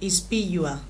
ispilua